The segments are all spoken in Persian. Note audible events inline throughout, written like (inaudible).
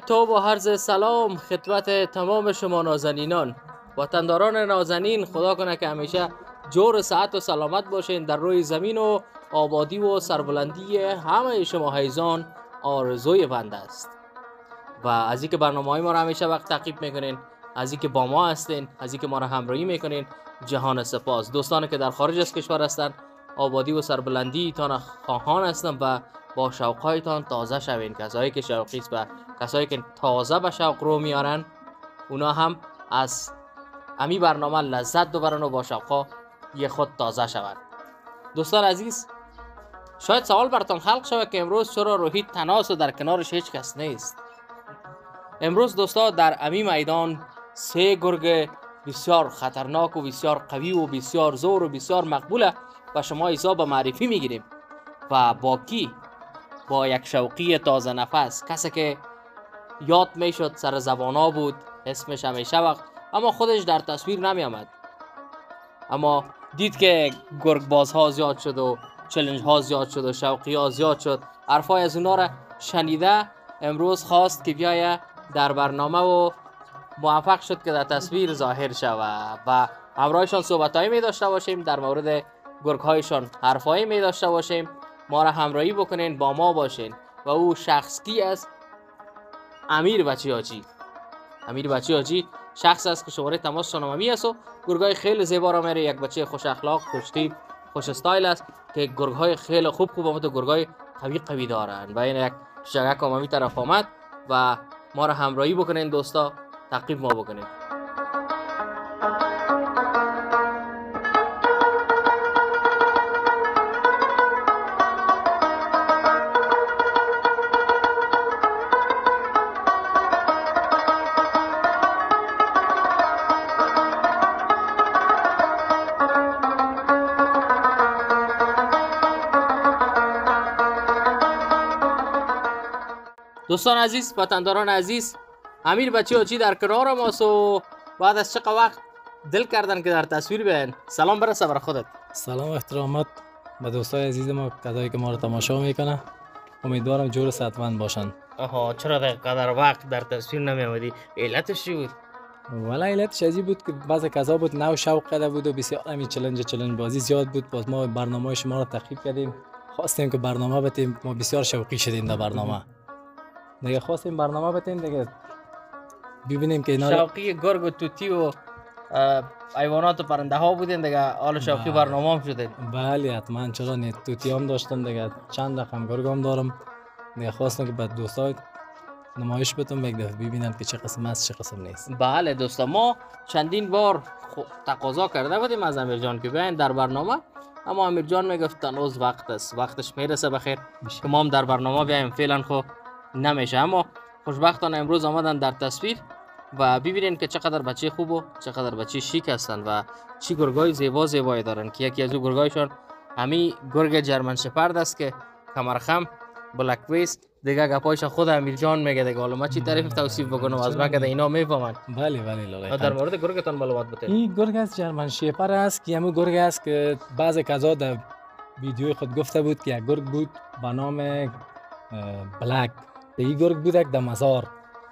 یکتا و عرض سلام خدمت تمام شما نازنینان. وطنداران نازنین خدا کنه که همیشه جور ساعت و سلامت باشین در روی زمین و آبادی و سربلندی همه شما حیزان آرزوی بنده است. و از اینکه برنامه های ما را همیشه وقت تعقیب می‌کنین از اینکه با ما هستین از اینکه ما را همراهی می‌کنین جهان سپاس. دوستانی که در خارج از کشور هستند آبادی و سربلندی تان خواهان هستم و با شوقهایتان تازه شوین. کسایی که شوقی و کسایی که تازه به شوق رو میارن اونا هم از امی برنامه لذت ببرن و با شوقها یه خود تازه شوند. دوستان عزیز شاید سوال براتان خلق شود که امروز چرا روحی تناس و در کنارش هیچ کس نیست. امروز دوستا در امی میدان سه گرگ بسیار خطرناک و بسیار قوی و بسیار زور و بسیار مقبوله و شما ایزا به معرفی می‌گیریم. و با کی با یک شوقی تازه نفس. کسی که یاد می‌شد سر زبانا بود اسمش همیشه وقت اما خودش در تصویر نمی آمد اما دید که گرگ باز ها زیاد شد و چلنج ها زیاد شد و شوقی ها زیاد شد. حرفای از اونا را شنیده امروز خواست که بیایه در برنامه و موفق شد که در تصویر ظاهر شود. و همراهشان صحبت می داشته باشیم. در مورد گرگ هایشان حرفایی می داشته باشیم. ما را همراهی بکنین با ما باشین. و او شخص کی است امیر بچی حاجی. امیر بچی حاجی شخص است که شماره تماس شنامی است و گرگای خیلی زیبا را میره. یک بچه خوش اخلاق خوش تیپ خوش استایل است که گرگهای خیلی خوب خوب آمد و گرگای قوی قوی دارن و این یک شگک آمامی طرف آمد و ما را همراهی بکنین دوستا تعقیب ما بکنین. دوستان عزیز وطنداران عزیز امیر بچه چی در کنار ماست و بعد از چقدر وقت دل کردن که در تصویر بیاین. سلام برسه بر خودت. سلام و احترامات به دوستای عزیز ما کدایی که ما رو تماشا می‌کنه. امیدوارم جور صحتمند باشن. آها چرا در قدر وقت در تصویر نمی آمدی علتش چی بود؟ ولی علتش ازی بود که بعض کذا بود نو شوق کرده بود و بسیار همی چلنج چلنج بازی زیاد بود. باز ما برنامه شما رو تخریب کردیم. خواستیم که برنامه بتیم. ما بسیار شوقی شدیم در برنامه. دیگه خواستیم برنامه بتیم دیگه ببینیم که اینا شوقی گرگ و توتی و حیوانات و پرنده ها بودین دیگه حال شوقی بله. برنامه هم شدین بله حتما چرا نه توتی هم داشتم دیگه چند رقم گرگ هم دارم دیگه خواستم که به دوستای نمایش بتم یک دفعه ببینم که چه قسم است چه قسم نیست بله دوستا ما چندین بار تقاضا کرده بودیم از امیر جان که بیاین در برنامه اما امیر جان می‌گفت تنوز وقت است وقتش می‌رسه بخیر که ما هم در برنامه بیایم فعلا خو نمیشه. اما خوشبختانه امروز آمدن در تصویر و ببینین که چقدر بچه خوب و چقدر بچه شیک هستن و چی گرگای زیبا زیبایی دارن. که یکی از او گرگایشان همی گرگ جرمن شپرد است که کمرخم بلک ویست دیگه گپایش خود امیر جان میگه دیگه. حالا ما چی تعریف توصیف بکنم؟ از من که اینا می‌فهمن. بله بله لالای در مورد گرگتان معلومات بده این گرگ از جرمن شیپر است. که همون گرگ است که بعض کذا در ویدیوی خود گفته بود که یک گرگ بود به نام بلک. این گرگ بود یک در مزار.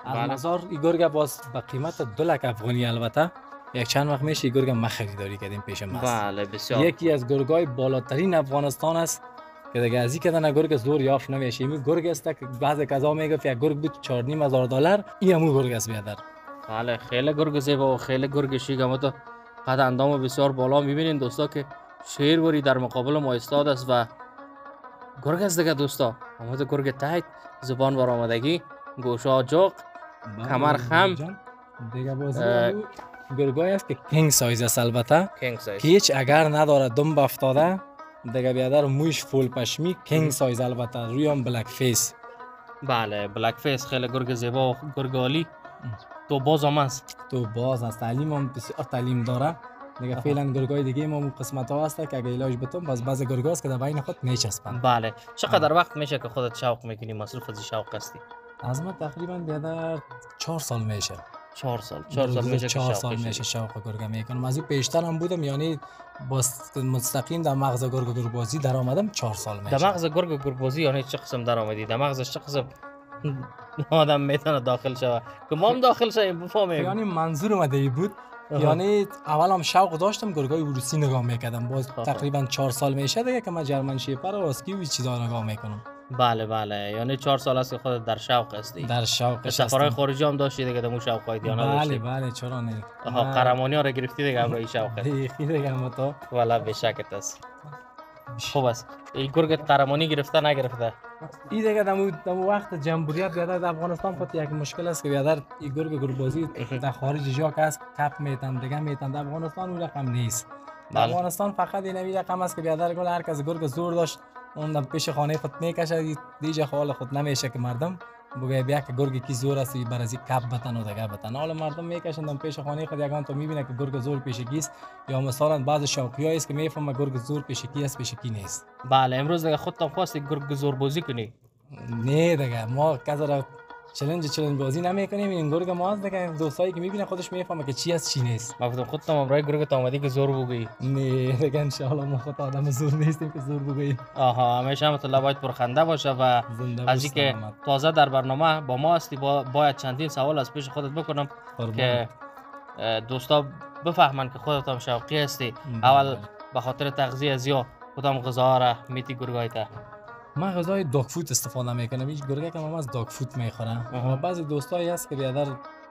از بله. مزار این گرگ باز به قیمت دو لک افغانی البته. یک چند وقت میشه این گرگ ما خریداری کردیم پیش ما بله بسیار. یکی از گرگای بالاترین افغانستان است که دیگه از این کدن گرگ زور یافت نمیشه این گرگ است که بعض کذا می‌گفت یک گرگ بود 4.5 هزار دلار این همون گرگ است بیادر. بله خیلی گرگ زیبا و خیلی گرگ اما تو قد اندام بسیار بالا می‌بینین دوستا که شیر وری در مقابل ما ایستاد است و گرگ است دیگه دوستا. تو گرگ تایت زبان برآمدگی گوشا جوق کمر خم. دیگه بازی گرگای است که king size است البته. king size. که هیچ اگر نداره دم افتاده دیگه بیادر موش full پشمی king size البته. روی هم black face بله black face خیلی گرگ زیبا و گرگ عالی. تو باز هم است تو باز از تعلیم هم بسیار تعلیم داره. دیگه. فعلا گرگای دیگه ما اون قسمت ها هست که اگه علاج بتون باز بعض گرگاست که در بین خود میچسبن. بله. چقدر وقت میشه که خودت شوق می‌کنی مصروف از شوق هستی؟ از ما تقریبا بیادر چهار سال میشه. چهار سال. چهار سال میشه چهار سال میشه. شوق گرگه می‌کنم. از این پیشتر هم بودم یعنی با مستقیم در مغز گرگ گرگبازی در آمدم چهار سال میشه. در مغز گرگ و گرگبازی یعنی چه قسم در آمدی؟ در مغزش چه قسم (laughs) آدم می‌تونه داخل شوه که ما هم داخل شویم بفهمیم. یعنی منظور ای بود. یعنی اول هم شوق داشتم گرگای روسی نگاه می‌کردم. باز. تقریبا چهار سال میشه دیگه که من جرمن شیپر و اسکی و چیزا نگاه می‌کنم. بله بله. یعنی چهار سال است که خودت در شوق هستی. در شوق سفرهای خارجی هم داشتی دیگه در مو شوق هایت یا بله بله چرا نه؟ آها قهرمانی ها را گرفتی دیگه این شوق (laughs) دیگه دیگه ما تو والا به شکت است. خوب است این گرگت قهرمانی گرفته نگرفته. این دیگه دمو دمو وقت جمهوریت بیادر در افغانستان خود یک مشکل است که بیادر این گرگ گرگبازی (laughs) در خارج جا که است. کپ میتن دیگه میتن. در افغانستان اون رقم نیست. در بله. افغانستان فقط این نوی رقم است که بیادر گل هر کس گرگ زور داشت. اون پیش خانه خود می‌کشه دیجا حال خود نمیشه که مردم بگه بیا که گرگ کی زور است بر از کپ بتن و دیگه بتن. حالا مردم می‌کشن در پیش خانه خود یگان تو می‌بینه که گرگ زور پیش کی است. یا مثلا بعض شوقی است که می‌فهمه گرگ زور پیش کی است پیش کی نیست. بله امروز دیگه خودت خواستی گرگ زور بازی کنی نه دیگه ما کذا چلنج چلنج بازی نمی‌کنیم این گرگ ما هست دیگه دوستایی که می‌بینه خودش می‌فهمه که چی است چی نیست ما گفتم خودت هم امرای گرگ آمدی که زور بگویی نه دیگه انشاءالله ما خود آدم زور نیستیم که زور بگوییم آها همیشه هم تو باید پرخنده باشه و از اینکه. تازه در برنامه با ما هستی با باید چندین سوال از پیش خودت بکنم. که دوستا بفهمن که خودت هم شوقی هستی. اول به خاطر تغذیه از یا کدام غذا را میتی گرگایت من غذای داگ فود استفاده می‌کنم. هیچ گرگه که از داگ فود می‌خورم. و بعضی دوستایی هست که بیادر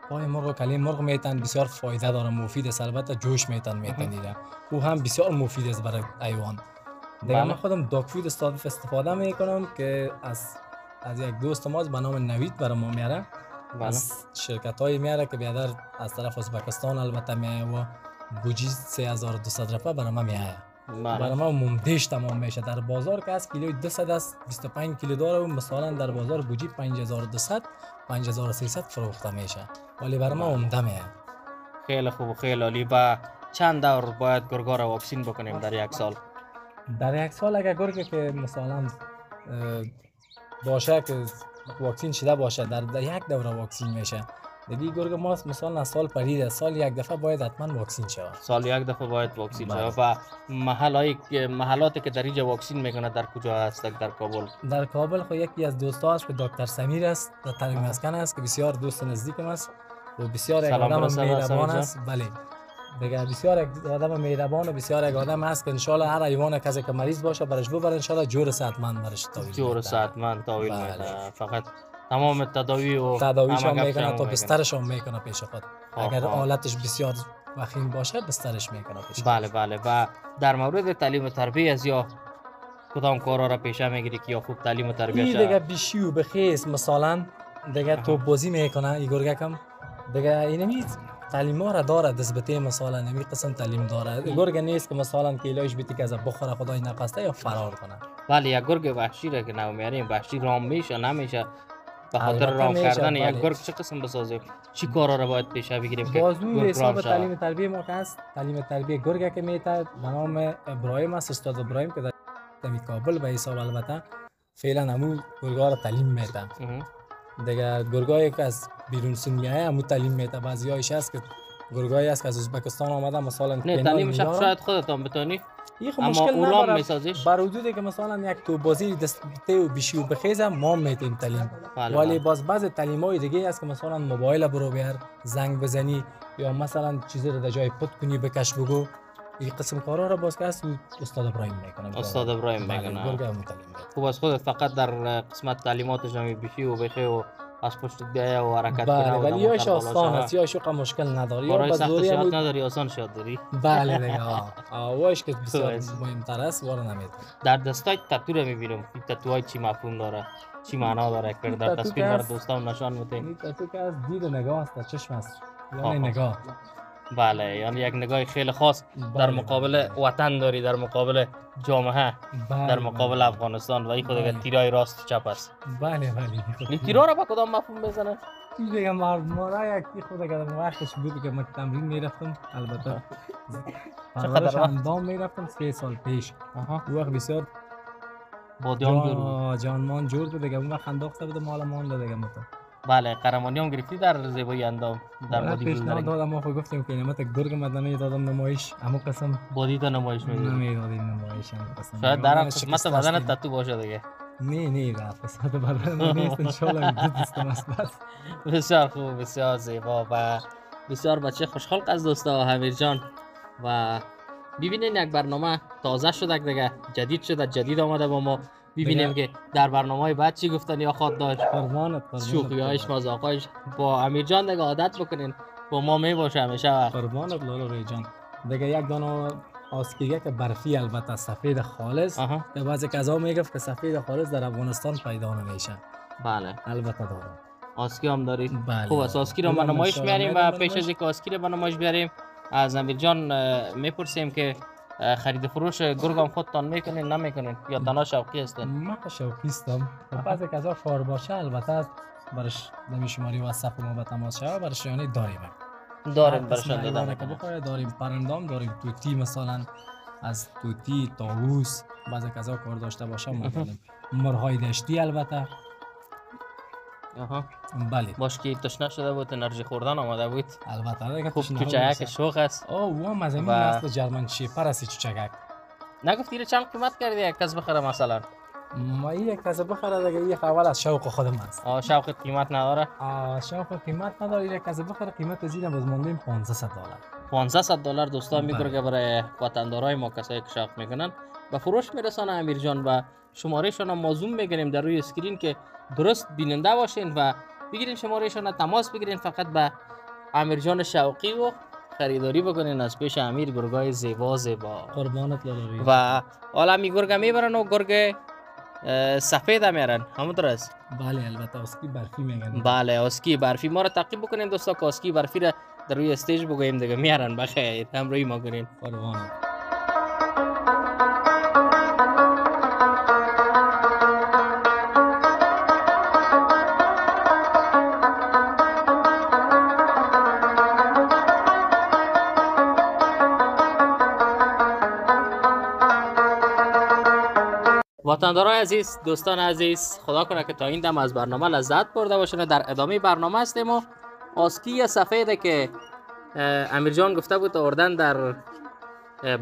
پای مرغ و کلیم مرغ میتن بسیار فایده داره مفید است. البته جوش میتن میتن دیره او هم بسیار مفید است برای حیوان. دیگه بله. من خودم داگ فود استفاده می‌کنم که از از یک دوست ما به نام نوید برای ما میاره. بله. از شرکت های میاره که بیادر از طرف ازبکستان البته میایه و بوجی 3200 رفه برای ما میایه برای بله ما ممدش تمام میشه. در بازار که از کیلوی 200 است 25 کیلو داره و مثلا در بازار بوجی 5200 5300 فروخته میشه. ولی برای ما بله. عمده میه خیلی خوب خیلی عالی با چند دور باید گرگا را واکسین بکنیم در یک سال. در یک سال اگر گرگه که مثلا باشه که واکسین شده باشه در, در یک دوره واکسین میشه. دیگه گرگ ما مثلا از سال پرید سال یک دفعه باید حتما واکسین شود. سال یک دفعه باید واکسین بله. شود و محلایی که محلاتی که در اینجا واکسین می‌کنه در کجا هست در کابل. در کابل خو یکی از دوستا است که دکتر سمیر است. در تعلیم مسکن است که بسیار دوست نزدیکم است. و بسیار یک آدم مهربان است. بله. دیگه بسیار یک آدم مهربان و بسیار یک آدم است که انشالله هر حیوان کسی که مریض باشه برش ببر انشالله جور صحتمند برش تاویل جور. صحتمند تاویل بله. فقط تمام تداوی و تداویش هم می‌کنه تا می‌کنه. بسترش هم می‌کنه پیش خود. اگر حالتش بسیار وخیم باشه بسترش می‌کنه پیش. بله بله و در مورد تعلیم و تربیه از یا کدام کارا را پیشه می‌گیری که یا خوب تعلیم و تربیه شه؟ دیگه بیشی و بخیز مثلا دیگه تو بازی می‌کنه این گرگکم دیگه اینمی تعلیم ها را داره دزبته مثلا نمی قسم تعلیم داره گرگ نیست که مثلا کیلوش بیتی که از بخوره خدای نقسته یا فرار کنه بله یک گرگ وحشی را که نو میاریم وحشی رام میشه نمیشه به خاطر رام کردن یک بله. گرگ چه قسم بسازیم چی کارا را باید پیشه بگیریم که بازوی حساب تعلیم تربیه ما هست تعلیم تربیه گرگ که میته به نام ابراهیم است استاد ابراهیم که در دمی کابل به حساب البته فعلا همو گرگا را تعلیم میته. دیگه گرگایی که از بیرون سن میایه همو تعلیم میته بعضی هایش هست که گرگایی هست که از ازبکستان آمده مثلا نه تعلیمش. شاید خودت هم بتانی این خب اما مشکل نداره میسازیش؟ بر حدودی که مثلا یک تو بازی دسته و بیشی و بخیزه ما میتیم تعلیم. بله ولی بله. باز بعض تعلیم های دیگه هست که مثلا موبایل برو بیار زنگ بزنی یا مثلا چیزی رو در جای پت کنی بکش بگو. این قسم کارا رو باز که هست استاد ابراهیم می‌کنه. استاد ابراهیم بله، می‌کنه. خوب از خودت فقط در قسمت تعلیماتش هم بیشی و بخی و از پشت بیایه و حرکت بله ولی یاش آسان شوه. است یاش اوقا مشکل نداره یا برای سخت شاد نداری آسان شاد داری بله دیگه. آه، واش که بسیار. مهمتر است وارو نمید در دستای تتو رو می‌بینم این تتوهای چی مفهوم داره چی معنا داره که در تصویر بر هست. دوستان نشان میتین این تتو که از دید نگاه است چشم است یعنی. نگاه بله یعنی یک نگاه خیلی خاص در بله، مقابل بله. وطن داری در مقابل جامعه بله، در مقابل بله. افغانستان و این خود بله. تیرای راست چپ است. بله بله. این تیرا را با کدام مفهوم بزنه؟ دیگه مرد مارا یکی خود اگر وقتش بود که من تمرین می‌رفتم البته. وقت؟ اندام می‌رفتم سه سال پیش. وقت بسیار جور بود. جان جانمان جور بود دیگه. اون وقت انداخته بود مال مان دیگه متا بله قهرمانی هم گرفتی در زیبایی اندام در بادی پیشنهاد بیلدرینگ دادم ما خود گفتیم که نعمت گرگ مدنی دادم نمایش اما قسم بادی تو نمایش میدی نمی‌دادیم نمایش هم قسم شاید در قسمت بدن. تتو باشه دیگه نه نه در قسمت بدن نیست انشالله دو دوستم است بس بسیار خوب بسیار زیبا و بسیار بچه خوشحال از دوستا همیر جان و ببینین یک برنامه تازه شده دیگه جدید شده جدید آمده با ما ببینیم که در برنامه های بعد چی گفتن یا خود داشت؟ قربانت قربانت شوخی هایش مزاقایش با امیر جان دیگه عادت بکنین. با ما می باشه همیشه وقت. قربانت لالا ری جان. دیگه یک دانه آسکیگه که برفی البته سفید خالص. به بعضی کذا می‌گفت که سفید خالص در افغانستان پیدا نمیشه. بله. البته دارم. آسکی هم داری بله. خوب است. آسکی رو به نمایش میاریم و میاریم پیش. از اینکه آسکی رو به نمایش بیاریم از امیر جان می‌پرسیم که خرید فروش گرگ هم خودتان می‌کنین نمی‌کنین؟ یا تنها شوقی هستین؟ من که شوقیستم و بعضی کذا فار باشه البته برش نمی شماری و صف ما به تماس شود برش یعنی داریم. داریم برشان قسم دادن که. بخواه داریم پرندام داریم توتی مثلا از توتی طاووس بعضی کذا کار داشته باشه (laughs) ما داریم مرغای دشتی البته. آها بله باش که تشنه شده بود انرژی خوردن آمده بود البته دیگه خوب باشه. شوق است او و هم از این و- نسل جرمن شیپر است چوچگک نگفتی رو چند قیمت کردی یک کس بخره مثلا ما یک کس بخره دیگه یک اول از شوق خودم است آه شوق قیمت نداره آه، شوق قیمت نداره یک کس بخره قیمت از این باز ماندیم 500 دلار 500 دلار دوستان. میگرگه برای وطندارای ما کسایی که شوق می‌کنن به فروش میرسانه امیر جان و شمارهشان هم موزوم می‌گیریم در روی screen که درست بیننده باشین و بگیرین شمارهشان رو تماس بگیرین فقط به امیر جان شوقی و خریداری بکنین از پیش امیر گرگای زیبا زیبا. قربانت لالاری و حالا می گرگه می‌برن و گرگ سفید هم میارن. همونطور است. بله البته اسکی برفی میگن. بله اسکی برفی. ما رو تعقیب بکنین دوستا که اسکی برفی رو در روی استیج بگوییم دیگه. میارن بخیر. همراهی ما کنین قربانت. وطندارای عزیز دوستان عزیز خدا کنه که تا این دم از برنامه لذت برده باشین در ادامه برنامه هستیم و آسکی سفیده که امیر جان گفته بود آوردن در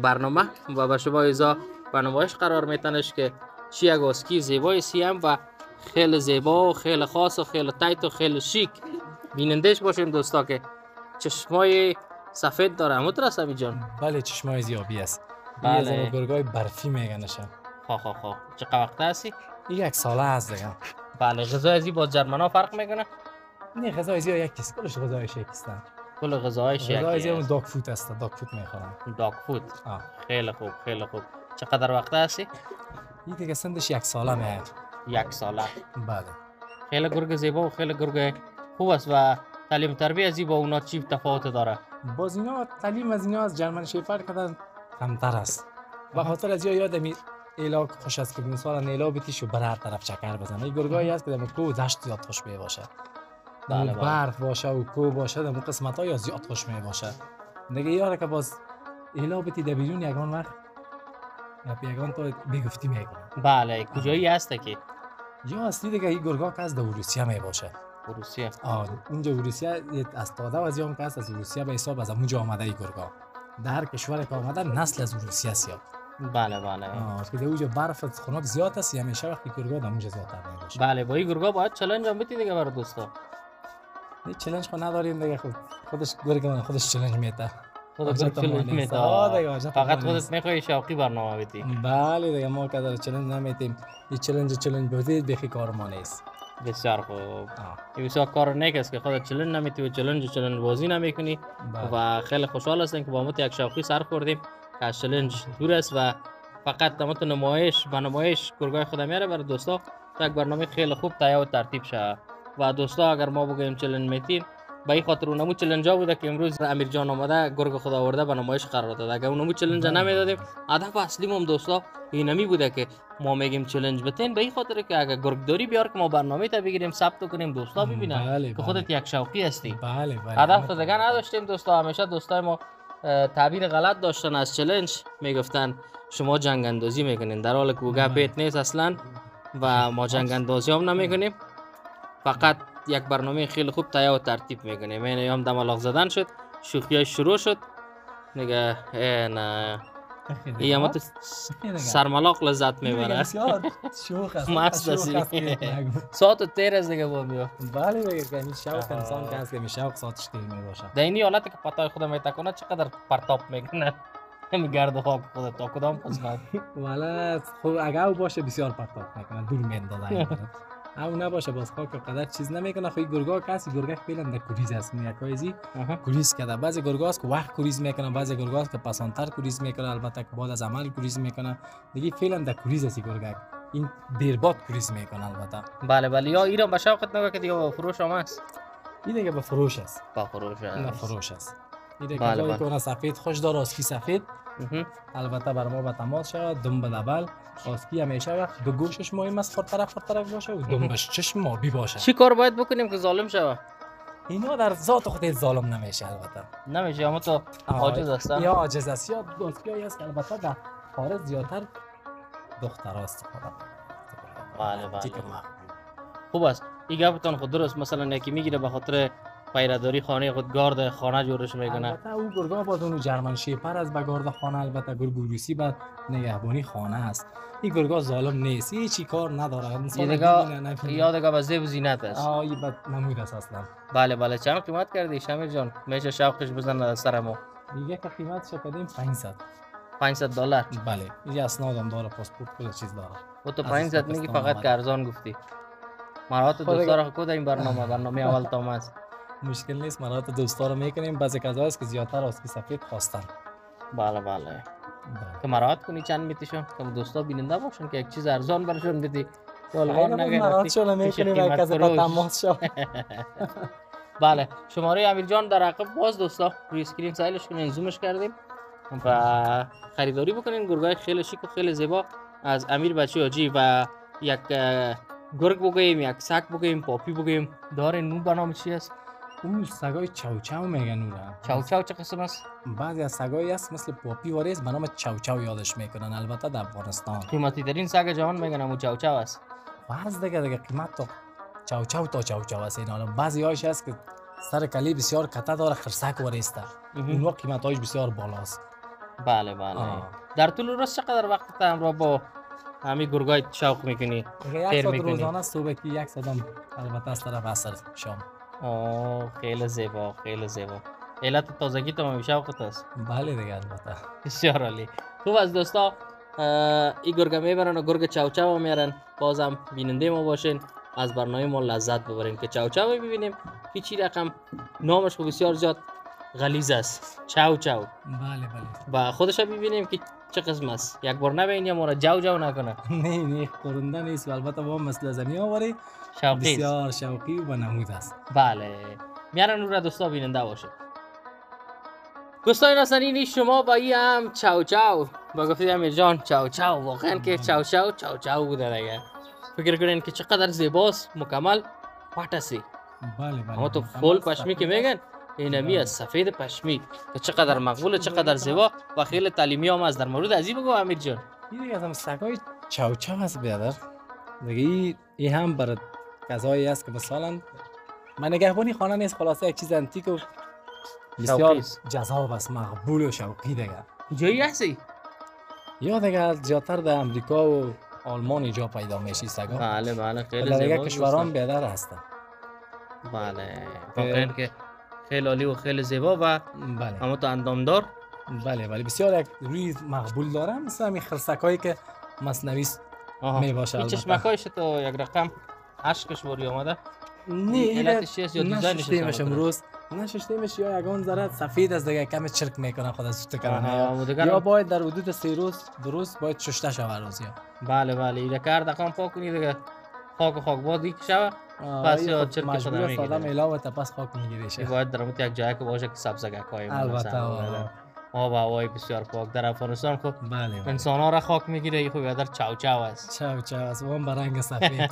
برنامه و به شما ایزا به نمایش قرار میتنش که چی یک آسکی زیبای سیم و خیلی زیبا و خیلی خاص و خیلی تایت و خیلی شیک بینندش باشین دوستا که چشمای سفید داره. همون جان بله چشمای زیابی است. بله. از گرگای برفی میگنشن. خواه خواه خواه چقدر وقت هستی؟ یک ساله هست دیگه. بله غذای ازی با جرمنا فرق می‌کنه؟ نه غذای زیاد یک کیست کلش غذای شکستن کل غذاهای غذای شیکی زیاد داگ فوت است داگ فوت می‌خورن. داگ فود آه. خیلی خوب خیلی خوب. چقدر وقت هستی؟ این دیگه سندش یک ساله میاد یک ساله. بله. خیلی گرگ زیبا و خیلی گرگ خوب است و تعلیم تربیه ازی با اونا چی تفاوت داره؟ باز اینا تعلیم از اینا از جرمن شیفر کردن کمتر است. و خاطر از یا یادم ایلا خوش است که مثلا نیلا بتیش و بر هر طرف چکر بزنه این گرگایی هست که در کو و دشت زیاد خوش می باشه بله،. برف باشه و کو باشه در قسمت ها یا زیاد خوش می باشه دیگه یاره که باز ایلا بتی در بیرون یگان وقت یا یگان تو بگفتی می‌کنه بله کجایی هسته که یا اصلی دیگه این گرگا که از در روسیه می باشه روسیه آه اونجا روسیه یه از تاده از یام که هست از روسیه به حساب از اونجا آمده ای گرگا در کشور که آمده نسل از روسیه است بله بله. که در اونجا برف خنک زیاد است همیشه وقتی گرگا در اونجا زیادتر می باشه بله با این گرگا باید challenge هم بتی دیگه برای دوستا. نه challenge خود نداریم دیگه خود خودش گرگ من خودش challenge. می‌ده. دیگه، فقط خودت. می‌خوای شوقی برنامه بیتی بله دیگه ما که challenge نمیتیم این challenge challenge بودید بخی کار ما نیست. بسیار خوب. این بسیار کار نیک است که خودت challenge نمیتی و challenge challenge بازی نمی‌کنی. بله. و خیلی خوشحال هستیم که با ما یک شوقی سر خوردیم. از challenge دور است و فقط تمام نمایش به نمایش گرگای خود میاره برای دوستا. تا یک برنامه خیلی خوب تهیه و ترتیب شه. و دوستا اگر ما بگوییم challenge میتیم به این خاطر اونمو challenge ها بوده که امروز امیر جان آمده گرگ خدا آورده به نمایش قرار داده. اگر اونمو challenge نمی‌دادیم هدف اصلی هم دوستا اینمی بوده که ما میگیم چلنج بتین. به این خاطر که اگر گرگ داری بیار که ما برنامه تا بگیریم ثبت کنیم دوستا ببینن بله، که بله. خودت یک شوقی هستی. بله بله. هدف تو دیگه نداشتیم دوستا همیشه دوستای ما تعبیر غلط داشتن از چلنج می‌گفتن. شما جنگ اندازی می‌کنین. در حالی که اوگه پیت نیست اصلا و ما جنگ اندازی هم نمی‌کنیم. فقط یک برنامه خیلی خوب تیا و ترتیب می‌کنیم. این ایام دماغ زدن شد. شوخی شروع شد. نگه نه. این هم تو سرملاق لذت می‌بره بسیار شوخ است مست هستی. است. ساعت و تیر از دیگه با میو بله دیگه که این شوق انسان که هست که می شوق ساتش تیر می باشه در اینی حالت که پتای خودم میتکنه چقدر پرتاب می‌کنه همین گرد و خاک خودت تا کدام قسمت والا خب اگه او باشه بسیار پرتاب می‌کنه دور میندازه او نباشه باز خاک قدر چیز نمی‌کنه. خو گرگا کسی گرگا فعلا در کوریز است یکایزی. کوریز کرده بعضی گرگا است که وقت کوریز می‌کنه بعضی گرگا است که پسانتر کوریز می‌کنه البته که بعد از عمل کوریز می‌کنه دیگه فعلا در کوریز است گرگا این دیر بعد کوریز می‌کنه البته. بله بله. یا ایران به شوقت نگاه که دیگه با فروش هم هست. این دیگه به فروش است با فروش نه هست. فروش است این دیگه بله، بله. سفید خوش داره آسکی سفید؟ مهم. البته بر ما به تماس شود. دم به دبل آسکی همیشه وقت دو گوشش مهم است خود طرف خود طرف باشه و دنبش چشم آبی باشه. چی کار باید بکنیم که ظالم شوه؟ اینا در ذات خود ظالم نمیشه البته. نمیشه. اما تو عاجز یا عاجز است یا دوستی هست که البته در خارج زیادتر دختر است بله، بله. خوب است. این گفتان خود درست. مثلا یکی می‌گیره به خاطر پیرداری خانه خود گارد خانه جورش می‌کنه. البته او گرگا باز اونو جرمن شیپر از بگارد خانه البته گرگ روسی بعد نگهبانی خانه است. این گرگا ظالم نیست هیچی کار نداره. انسان یه دیگه ببینه، نبینه. یا دیگه به زیب و زینت است. آه این بد نمود است اصلا. بله بله. چند قیمت کردی؟ شمیر جان میشه شوقش بزن سر ما. دیگه که قیمتش کردیم؟ 500 500 دلار. بله. این اسنادم داره پاسپورت کل چیز داره. و تو از 500 میگی فقط. که ارزان گفتی. مرات خود دوستا را کد این برنامه برنامه اول تا است. مشکل نیست. مرات دوستا رو می‌کنیم. بعضی کسا است که زیادتر آسکی سفید خواستن. بله بله. که مراحت کنی چند میتیشون که دوستا بیننده باشن که یک چیز ارزان برشون بدی. والغان نگه مرات رفتی شده می‌کنیم یک کسی. به تماس شد (laughs) بله. شماره امیر جان در عقب باز دوستا. روی اسکرین سایلش کنین زومش کردیم و خریداری بکنین. گرگای خیلی شیک و خیلی زیبا از امیر بچه آجی و یک گرگ بگوییم یک سگ بگوییم پاپی بگوییم. دارین اون برنامه چی است؟ اون سگای چاو چاو میگن اون چاو چاو چه قسم است؟ بعضی از سگایی هست مثل پاپی و ریز به نام چاو چاو یادش می‌کنن البته در افغانستان. قیمتی ترین سگ جهان میگن همون چاو چاو است. و از دیگه دیگه قیمت تا چاو چاو تا چاو چاو است این حالا. بعضی هایش هست که سر کلی بسیار کته داره خرسک و ریسته اونها قیمت هایش بسیار بالاست. بله بله. آه. در طول روز چقدر وقت همراه با همین گرگای شوق می‌کنی؟ یک ساعت. روزانه صبح که یک ساعت البته از طرف عصر شام. آه خیلی زیبا خیلی زیبا علت تازگی تو همیشه شوقت است بله دیگه البته بسیار عالی خوب از دوستا اه، این گرگه می‌برن و گرگ چاو چاو میارن بازم بیننده ما باشین از برنامه ما لذت ببرین که چاو چاو ببینیم که چی رقم نامش بسیار زیاد غلیظ است. چاو چاو. بله بله. و خودش ببینیم که چه قسم است. یک بار نبینیم ما را جو جو نکنه. (laughs) نه نه خورنده نیست و البته با مثل زمین آوری. شوقی. بسیار شوقی و نمود است. بله. میارن اون را دوستا بیننده باشه دوستای نازنین شما با این هم چاو چاو. با گفتی امیر جان چاو چاو. واقعا که چاو چاو چاو چاو بوده دیگه. فکر کنین که چقدر زیباست. مکمل پاٹسی بله بله اما تو فول سفید پشمی که. میگن اینمی از سفید پشمی که چقدر مقبول چقدر زیبا. و خیلی تعلیمی هم از در مورد از این بگو امیر جان. این دیگه از هم سگای چاو چاو هست بیادر دیگه این- هم بر کسایی است که مثلا من نگهبانی خانه نیست خلاصه یک چیز انتیک و بسیار است. جذاب است مقبول و شوقی دیگه کجایی هستی؟ یا دیگه زیادتر در امریکا و آلمان اینجا پیدا میشی سگا. بله بله خیلی زیبا کشوران بیادر هستن. بله واقعا که خیلی عالی و خیلی زیبا و بله. اما تو اندامدار. بله بله. بسیار یک روی مقبول دارم. مثل همین خرسکایی که مصنوی می باشه این. چشمکایش تو یک رقم اشکش باری آمده؟ نه علتش چیست یا دیزاینش؟ امروز. نششتیمش یا یگان ذره سفید از دیگه کم چرک می‌کنه خود از و دیگر یا باید در حدود سه روز روز باید ششته شود روز یا. بله بله. ایده کار دقام پاک کنی دیگه. خاک خاک باد شوه خب مجبور است آدم تا پس خاک می‌گیره شه باید در یک جایی که باشه که سبزگک های البته. آب و هوای بسیار پاک در افغانستان خب بله بله. انسان ها را خاک می‌گیره این خوب در چاو چاو است. چاو چاو از اون برنگ سفید.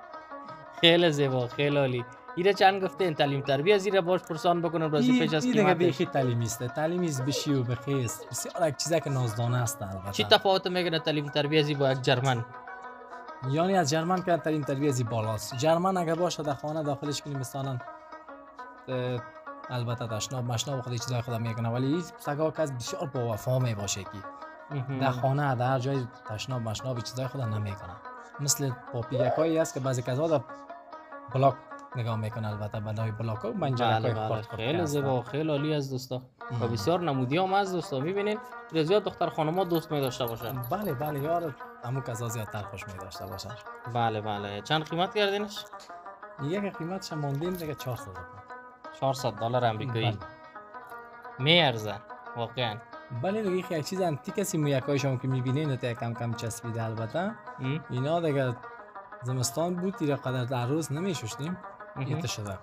(laughs) خیلی زیبا خیلی عالی. ایره چند گفته این تعلیم تربیت زیره باش پرسان بکنم رازی پیش از این دیگه قیمتش بیخی تعلیمی است تعلیمی است بشی و بخیست بسیار یک چیزه که نازدانه است البته. چی تفاوت می‌کنه تعلیم تربیت با یک جرمن؟ یعنی از جرمن که ترین تربیت زی بالاست. جرمن اگه باشه در خانه داخلش کنیم مثلا البته تشناب مشناب خودی چیزای خودم می‌کنه ولی این سگا که از بسیار با وفا می باشه که در خانه در هر جای تشناب مشناب چیزای خود نمی‌کنه مثل پاپیگکایی است که بعضی کسا در بلاک نگاه می‌کنه البته بنای بلاک ها بله بله خیلی زیبا خیلی عالی از دوستا. و بسیار نمودی هم از دوستا. می‌بینین زیاد دختر خانما دوست می داشته باشن. بله بله یار همون کسا زیادتر خوش می داشته باشن. بله بله. چند قیمت کردینش یک قیمتش ماندیم دیگه 400 تومن. 400 دلار امریکایی بله. میارزه. واقعا. بله دیگه یک چیز انتیک هستی مو یکایش هم که می‌بینین تا کم کم چسبیده البته؟ اینا دیگه زمستان بود دیگه قدر در روز نمیشوشتیم یه شده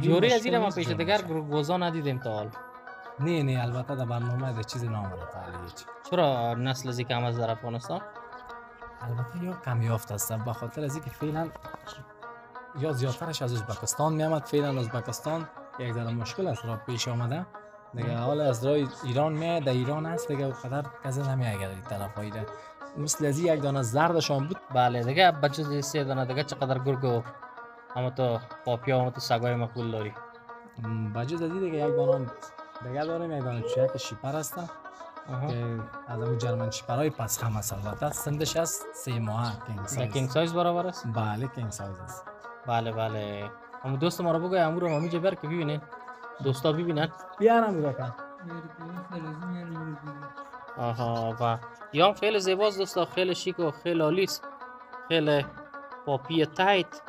جوری از این ما پیش دیگر. گوزا ندیدیم تا حال نه نه البته در برنامه در چیز نامده تعالی هیچ چرا نسل زی کم از در افغانستان؟ البته یا کم یافت هستم به خاطر از اینکه فعلا یا زیادترش از ازبکستان میامد فعلا ازبکستان یک ذره مشکل است را پیش آمده. دیگه حالا از راه ایران میاد در ایران هست دیگه قدر کسی نمیاگه این طرف هایده مثل از یک دانه زردشان بود. بله دیگه بچه سه دانه دیگه چقدر گرگ تو پاپیا تو سگای مقبول داری از این دیگه یک دانه دیگه داریم یک دانه چویک شیپر آها. که از همون جرمن شیپرهای پس هم است البته سندش از سه ماه کینگ سایز کینگ سایز برابر است بله کینگ سایز است بله بله اما دوست ما رو بگوی امور رو همیجا بر که ببینین دوستا ببینن بیارم بکن آها و یا هم خیلی زیباست دوستا خیلی شیک و خیلی عالیست خیلی پاپی تایت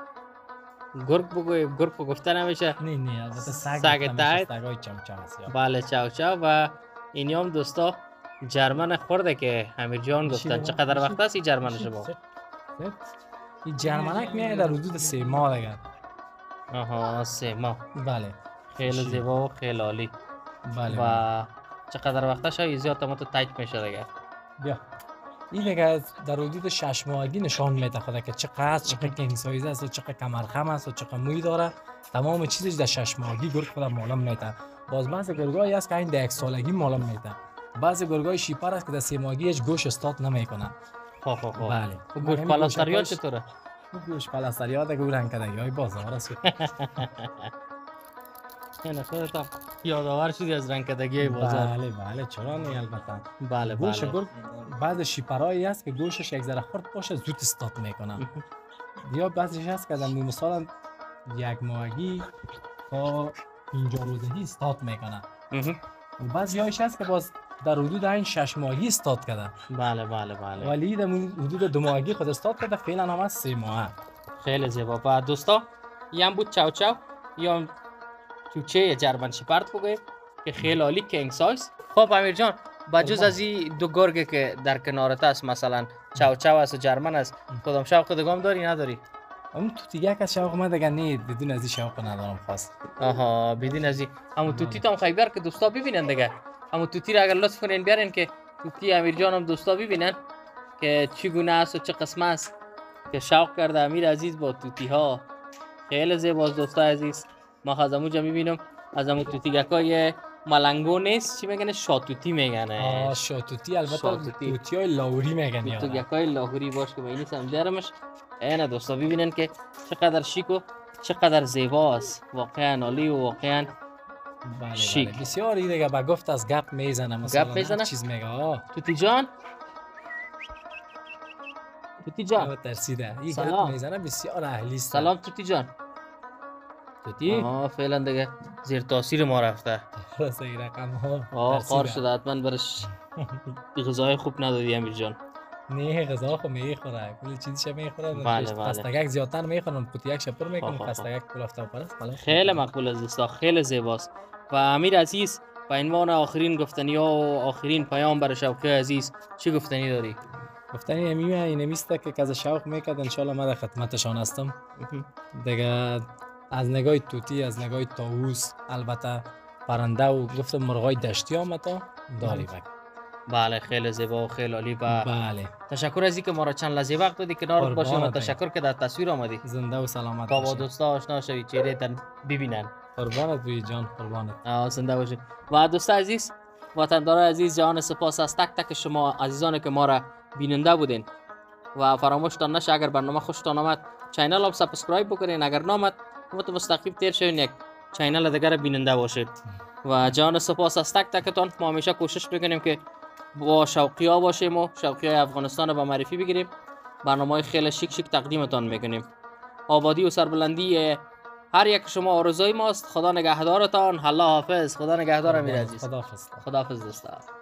گرگ بگوی گرگ کو گفته نمیشه نه نه البته سگ سگ تایت. سگای چمچم. بله چاو چاو و این هم دوستا جرمن خورده که امیر جان گفتن چقدر؟ وقت است این جرمن شما. این جرمنک میاد در حدود سه ماه دیگه آها سه ماه بله خیلی؟ زیبا و خیلی عالی بله. و چقدر وقتش های زیاد تمام تایت میشه دیگه بیا این دیگه در حدود شش ماهگی نشان میده خدا که چقدر چقدر کینگ سایز است و چقدر کمرخم است و چقدر موی داره. تمام چیزش در شش ماهگی گرگ خودم معلوم میده. باز بعض گرگایی هست که این در یک سالگی معلوم میده. بعض گرگای شیپر است که در سه ماهگی هیچ گوش استاد نمی‌کنه خب خب خب. بله. و گوش پلاستریا چطوره؟ گوش پلستریات دیگه او رنگ کدگی های بازار است. (laughs) نه خودت یادآور شدی از رنگ کدگی های بازار. بله بله چرا نه البته؟ بله گوش بله. گرگ بعض شیپرایی هست که گوشش یک ذره خرد باشه زود استاد می‌کنه یا بعضیش هست که در مثلا یک ماهگی تا اینجا روزگی استاد می‌کنه مهم. و بعضی هایش هست که باز در حدود این شش ماهگی استاد کرده بله بله بله. ولی در حدود دو ماهگی خود استاد کرده فعلا هم از سه ماه. خیلی زیبا. و دوستا یه هم بود چاو چاو. یا هم چوچه جرمن شپرد بگویم که خیلی عالی کینگ سایز خب امیر جان بجز. از این دو گرگه که در کنارت است مثلا چاو چاو است و جرمن است کدام شوق دگام داری نداری؟ اون تو دیگه که شوق من دیگه نه بدون از این شوق ندارم خاص آها بدین از این. همون توتی هم خیبر که دوستا ببینن دیگه. همون توتی را اگر لطف کنین بیارین که توتی امیر جان هم دوستا ببینن که چگونه است و چه قسم است. که شوق کرده امیر عزیز با توتی ها خیلی زیباست دوستا عزیز. ما از همونجا می‌بینم. از همون توتی گکای ملنگو نیست چی میگن؟ شاتوتی میگن. آه شاتوتی البته شاتوتی. توتی های لاوری میگن تو یا گکای لاهوری باش که بینی سم درمش. اینه دوستا ببینن که چقدر شیک و چقدر زیباست. واقعا عالی و واقعا بله شیک. بله بسیار دیگه با گفت از گپ می‌زنه مثلا گپ می‌زنه؟ چیز میگه. آه. توتی جان؟ توتی جان. ترسیده. این. گپ می‌زنه بسیار اهلی سلام توتی جان. توتی آها فعلا دیگه زیر تاثیر ما رفته. خلاص این رقم ها. آه. خار شده حتما برش (laughs) غذای خوب ندادی امیر جان. نه غذا خو می‌خوره کلی چیزش می‌خوره بله، بله. پستگک زیادتر می‌خورن پوتیک شپر خب، می‌کنن خب. پستگک کلافته پرست حالا خیلی مقبول از دوستا خیلی زیباست. و امیر عزیز به عنوان آخرین گفتنی ها و آخرین پیام بر شوقی عزیز چی گفتنی داری؟ گفتنی امی این میسته که کز شوق می‌کرد انشالله ما در خدمتشان هستم. دیگه از نگاه توتی از نگاه تاووس البته پرنده و گفتم مرغای دشتی آمد تا داری بک بله. خیلی زیبا و خیلی عالی و بله. تشکر از اینکه ما را چند لحظه وقت دادی کنار باشیم و. تشکر که در تصویر آمدی. زنده و سلامت با دوستا آشنا شوی چهره تن ببینن. قربانت بوی جان قربانت. زنده باشید و دوست عزیز وطندار عزیز جهان سپاس از تک تک شما عزیزان که ما را بیننده بودین. و فراموشتان نشه اگر برنامه خوشتان آمد channel هم subscribe بکنین. اگر نامد تو مستقیم تیر شوین یک channel دیگر بیننده باشید و جهان سپاس از تک تکتان ما همیشه کوشش می‌کنیم که با شوقی ها باشیم و شوقی افغانستان رو به معرفی بگیریم برنامه های خیلی شیک شیک تقدیمتان می‌کنیم آبادی و سربلندی هر یک شما آرزوی ماست خدا نگهدارتان الله حافظ خدا نگهدار امیر عزیز خداحافظ خداحافظ دوستا